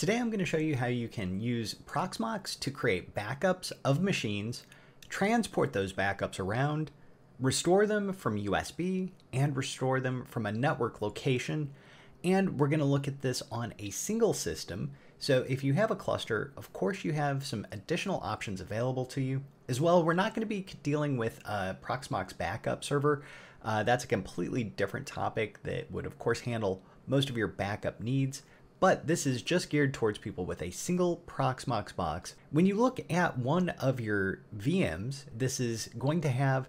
Today I'm going to show you how you can use Proxmox to create backups of machines, transport those backups around, restore them from USB, and restore them from a network location. And we're going to look at this on a single system. So if you have a cluster, of course you have some additional options available to you. As well, we're not going to be dealing with a Proxmox backup server. Uh, that's a completely different topic that would of course handle most of your backup needs but this is just geared towards people with a single Proxmox box. When you look at one of your VMs, this is going to have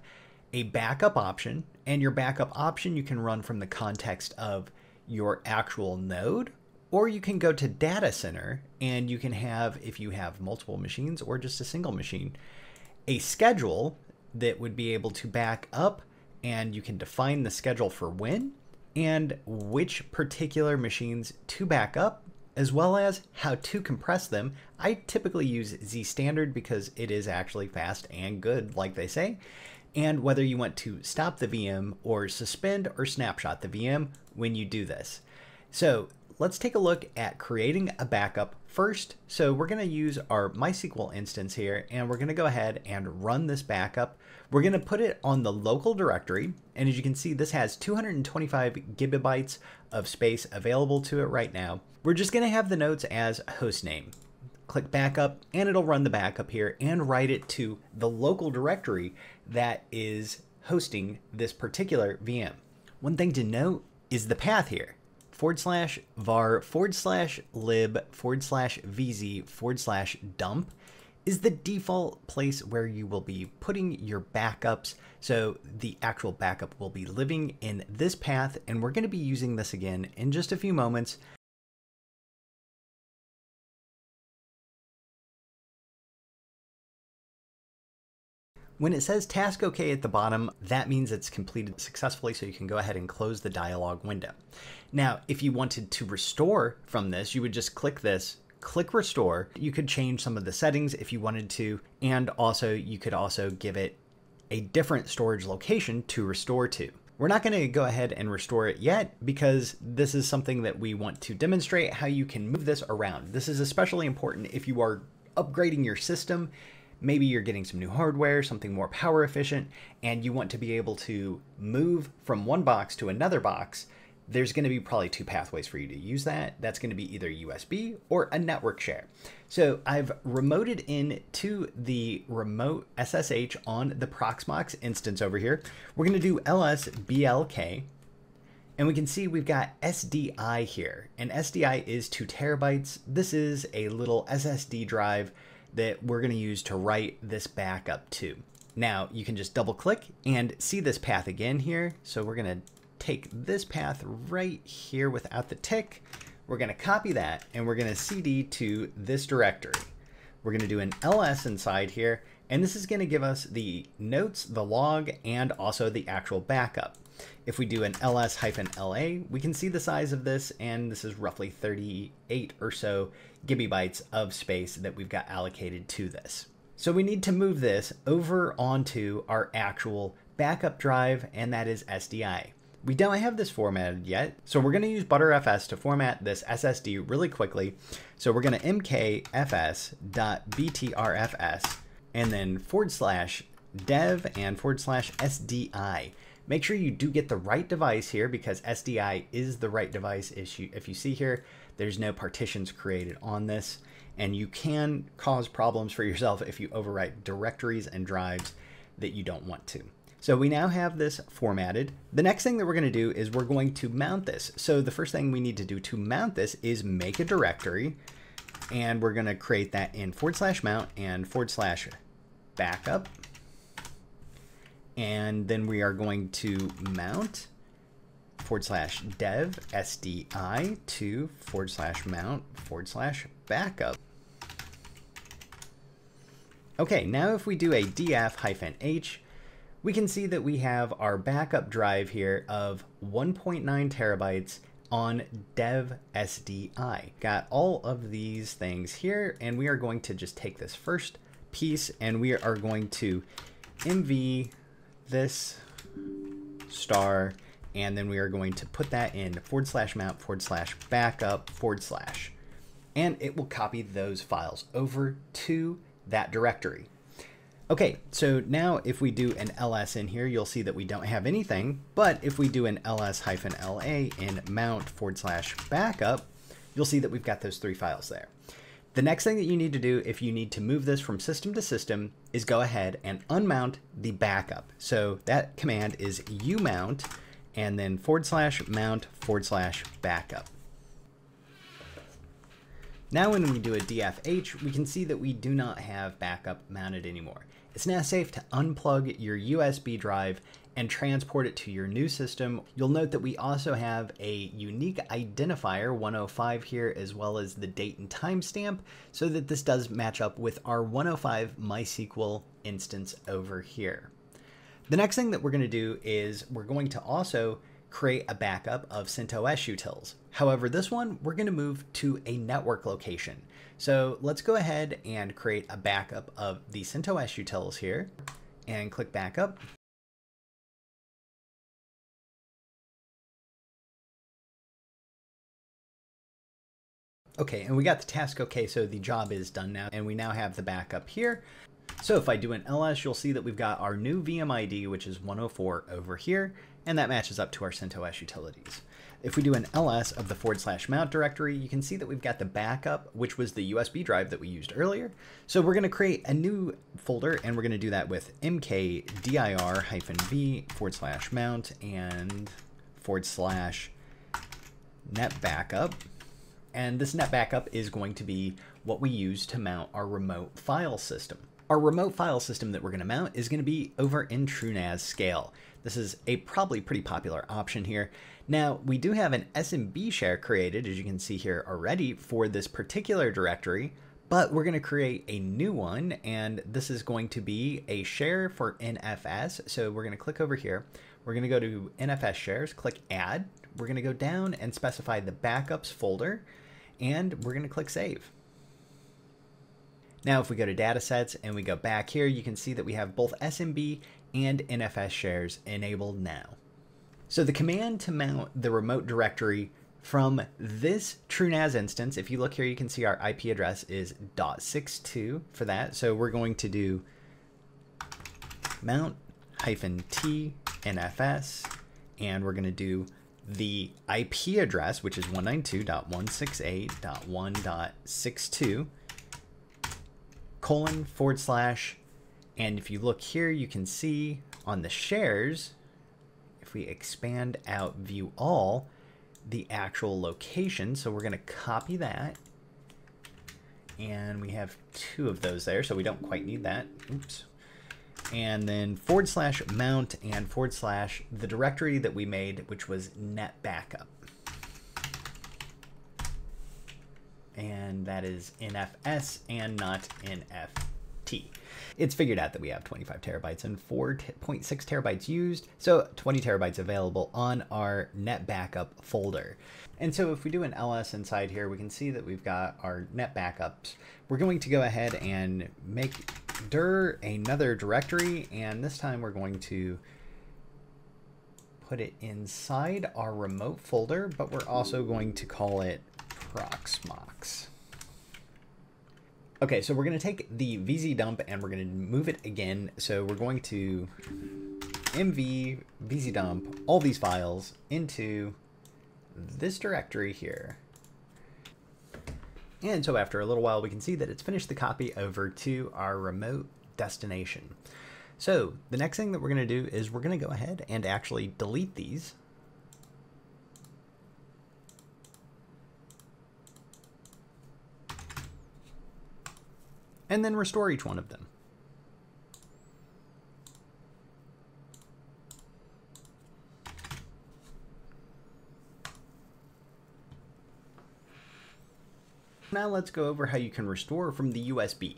a backup option, and your backup option you can run from the context of your actual node, or you can go to data center and you can have, if you have multiple machines or just a single machine, a schedule that would be able to back up and you can define the schedule for when and which particular machines to back up, as well as how to compress them. I typically use Zstandard because it is actually fast and good, like they say. And whether you want to stop the VM or suspend or snapshot the VM when you do this. So let's take a look at creating a backup first. So we're going to use our MySQL instance here, and we're going to go ahead and run this backup. We're going to put it on the local directory, and as you can see, this has 225 gigabytes of space available to it right now. We're just going to have the notes as hostname. Click backup, and it'll run the backup here and write it to the local directory that is hosting this particular VM. One thing to note is the path here forward slash var forward slash lib forward slash vz forward slash dump is the default place where you will be putting your backups. So the actual backup will be living in this path, and we're going to be using this again in just a few moments. When it says task OK at the bottom, that means it's completed successfully, so you can go ahead and close the dialog window. Now, if you wanted to restore from this, you would just click this, click restore. You could change some of the settings if you wanted to, and also you could also give it a different storage location to restore to. We're not going to go ahead and restore it yet because this is something that we want to demonstrate how you can move this around. This is especially important if you are upgrading your system maybe you're getting some new hardware, something more power efficient, and you want to be able to move from one box to another box, there's going to be probably two pathways for you to use that. That's going to be either USB or a network share. So I've remoted in to the remote SSH on the Proxmox instance over here. We're going to do lsblk and we can see we've got SDI here, and SDI is two terabytes. This is a little SSD drive that we're going to use to write this back up to. Now you can just double click and see this path again here. So we're going to take this path right here without the tick. We're going to copy that and we're going to CD to this directory. We're going to do an ls inside here and this is going to give us the notes, the log, and also the actual backup. If we do an ls-la, we can see the size of this, and this is roughly 38 or so gigabytes of space that we've got allocated to this. So we need to move this over onto our actual backup drive, and that is SDI. We don't have this formatted yet, so we're going to use Btrfs to format this SSD really quickly. So we're going to mkfs.btrfs and then forward slash dev and forward slash SDI. Make sure you do get the right device here because SDI is the right device issue. If you see here, there's no partitions created on this and you can cause problems for yourself if you overwrite directories and drives that you don't want to. So we now have this formatted. The next thing that we're going to do is we're going to mount this. So the first thing we need to do to mount this is make a directory and we're going to create that in forward slash mount and forward slash backup and then we are going to mount forward slash dev SDI to forward slash mount forward slash backup. Okay, now if we do a df hyphen h, we can see that we have our backup drive here of 1.9 terabytes on dev SDI. Got all of these things here, and we are going to just take this first piece and we are going to mv this star, and then we are going to put that in forward slash mount forward slash backup forward slash. and it will copy those files over to that directory. Okay, so now if we do an ls in here, you'll see that we don't have anything, but if we do an ls hyphen la in mount forward slash backup, you'll see that we've got those three files there. The next thing that you need to do if you need to move this from system to system is go ahead and unmount the backup. So that command is umount and then forward slash mount forward slash backup. Now when we do a DFH, we can see that we do not have backup mounted anymore. It's now safe to unplug your USB drive and transport it to your new system. You'll note that we also have a unique identifier 105 here as well as the date and timestamp so that this does match up with our 105 MySQL instance over here. The next thing that we're going to do is we're going to also create a backup of CentOS utils. However, this one we're going to move to a network location. So let's go ahead and create a backup of the CentOS utils here and click backup. Okay, and we got the task okay, so the job is done now, and we now have the backup here. So if I do an ls, you'll see that we've got our new VM ID, which is 104 over here, and that matches up to our CentOS utilities. If we do an ls of the forward slash mount directory, you can see that we've got the backup, which was the USB drive that we used earlier. So we're going to create a new folder, and we're going to do that with mkdir hyphen v forward slash mount and forward slash net backup. And this net backup is going to be what we use to mount our remote file system. Our remote file system that we're going to mount is going to be over in TrueNAS scale. This is a probably pretty popular option here. Now, we do have an SMB share created, as you can see here already, for this particular directory, but we're going to create a new one, and this is going to be a share for NFS. So we're going to click over here. We're going to go to NFS shares, click add. We're going to go down and specify the backups folder, and we're going to click save. Now, if we go to data sets and we go back here, you can see that we have both SMB and NFS shares enabled now. So the command to mount the remote directory from this TrueNAS instance, if you look here, you can see our IP address is .62 for that. So we're going to do mount hyphen T NFS, and we're going to do the IP address, which is 192.168.1.62 colon forward slash. And if you look here, you can see on the shares, if we expand out view all, the actual location. So we're going to copy that. And we have two of those there, so we don't quite need that. Oops. And then forward slash mount and forward slash the directory that we made, which was net backup. and that is NFS and not NFT. It's figured out that we have 25 terabytes and 4.6 terabytes used, so 20 terabytes available on our net backup folder. And so if we do an ls inside here, we can see that we've got our net backups. We're going to go ahead and make dir another directory, and this time we're going to put it inside our remote folder, but we're also going to call it Proxmox. Okay, so we're going to take the VZ dump and we're going to move it again. So we're going to mv VZ dump all these files into this directory here. And so after a little while, we can see that it's finished the copy over to our remote destination. So the next thing that we're going to do is we're going to go ahead and actually delete these and then restore each one of them. Now let's go over how you can restore from the USB.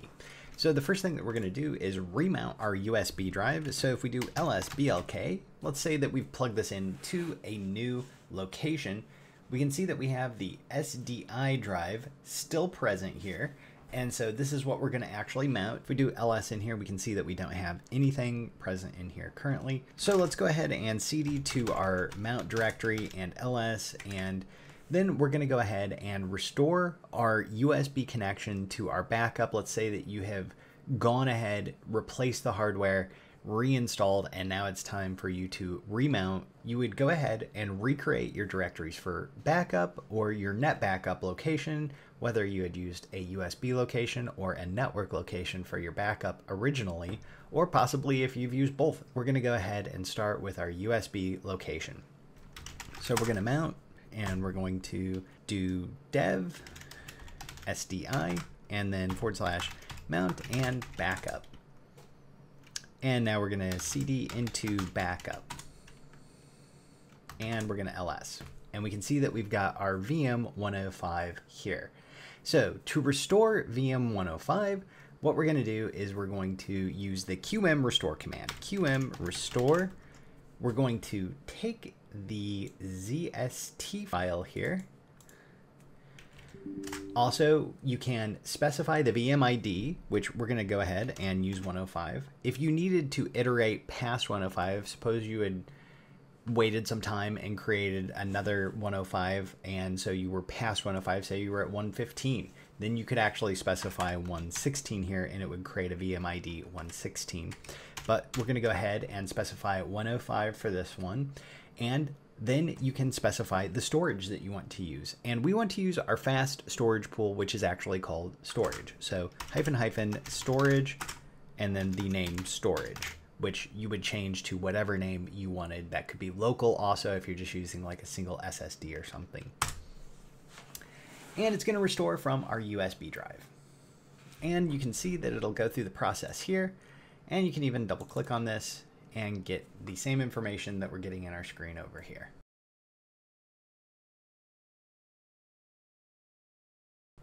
So the first thing that we're going to do is remount our USB drive. So if we do lsblk, let's say that we've plugged this into a new location, we can see that we have the SDI drive still present here. And so this is what we're going to actually mount. If we do ls in here, we can see that we don't have anything present in here currently. So let's go ahead and cd to our mount directory and ls and Then we're going to go ahead and restore our USB connection to our backup. Let's say that you have gone ahead, replaced the hardware, reinstalled, and now it's time for you to remount. You would go ahead and recreate your directories for backup or your net backup location, whether you had used a USB location or a network location for your backup originally, or possibly if you've used both. We're going to go ahead and start with our USB location. So we're going to mount and we're going to do dev SDI and then forward slash mount and backup. And now we're going to CD into backup. And we're going to ls. And we can see that we've got our VM 105 here. So to restore VM 105, what we're going to do is we're going to use the qm restore command. qm restore. We're going to take the ZST file here. Also, you can specify the VM ID, which we're going to go ahead and use 105. If you needed to iterate past 105, suppose you had waited some time and created another 105, and so you were past 105, say you were at 115, then you could actually specify 116 here and it would create a VM ID 116. But we're going to go ahead and specify 105 for this one. And then you can specify the storage that you want to use. And we want to use our fast storage pool, which is actually called storage. So hyphen hyphen storage, and then the name storage, which you would change to whatever name you wanted. That could be local also if you're just using like a single SSD or something. And it's going to restore from our USB drive. And you can see that it'll go through the process here. And you can even double click on this and get the same information that we're getting in our screen over here.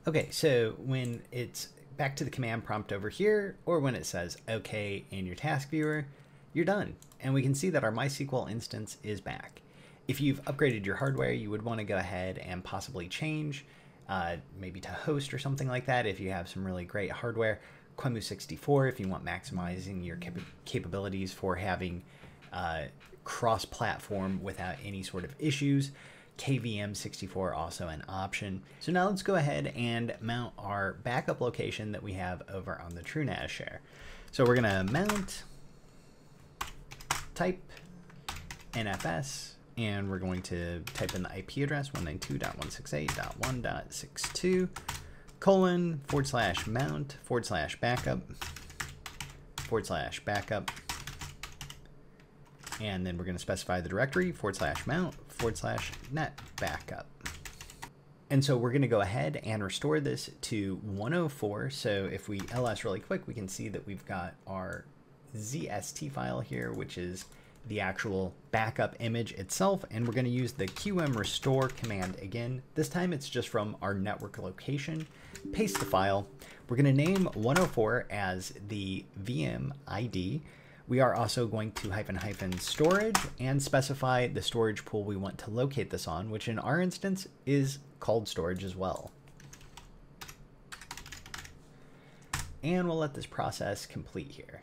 Okay, so when it's back to the command prompt over here, or when it says OK in your task viewer, you're done. And we can see that our MySQL instance is back. If you've upgraded your hardware, you would want to go ahead and possibly change, uh, maybe to host or something like that if you have some really great hardware. QEMU 64 if you want maximizing your cap capabilities for having uh, cross-platform without any sort of issues. KVM 64 also an option. So now let's go ahead and mount our backup location that we have over on the TrueNAS share. So we're gonna mount type NFS and we're going to type in the IP address 192.168.1.62 colon forward slash mount forward slash backup forward slash backup. And then we're going to specify the directory forward slash mount forward slash net backup. And so we're going to go ahead and restore this to 104 so if we ls really quick we can see that we've got our zst file here which is the actual backup image itself. And we're going to use the qm restore command again. This time it's just from our network location paste the file. We're going to name 104 as the vm id we are also going to hyphen hyphen storage and specify the storage pool we want to locate this on which in our instance is called storage as well. And we'll let this process complete here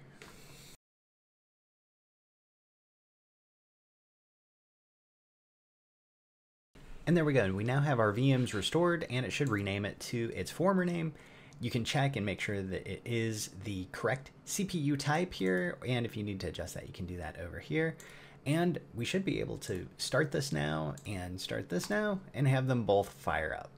And there we go. We now have our VMs restored and it should rename it to its former name. You can check and make sure that it is the correct CPU type here. And if you need to adjust that, you can do that over here. And we should be able to start this now and start this now and have them both fire up.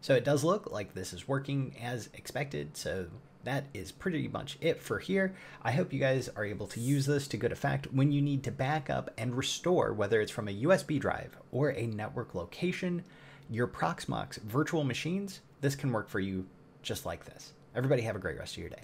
So it does look like this is working as expected. So that is pretty much it for here. I hope you guys are able to use this to good effect when you need to back up and restore, whether it's from a USB drive or a network location, your Proxmox virtual machines. This can work for you just like this. Everybody have a great rest of your day.